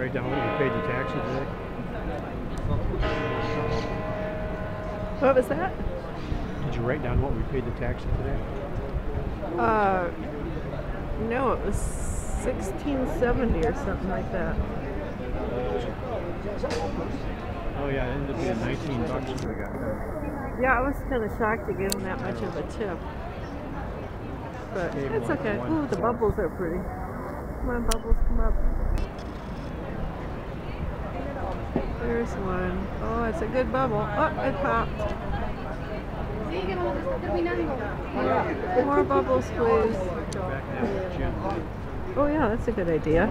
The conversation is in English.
write down what you paid the taxes today? What was that? Did you write down what we paid the taxi today? Uh, no, it was 1670 or something like that. Oh yeah, it ended up being 19 bucks we got there. Yeah, I was kind of shocked to give him that much of a tip. But it's okay. Ooh, the bubbles are pretty. Come on, bubbles, come up. There's one. Oh, it's a good bubble. Oh, it popped. Terminando. More bubbles, please. Oh, yeah, that's a good idea.